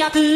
ที่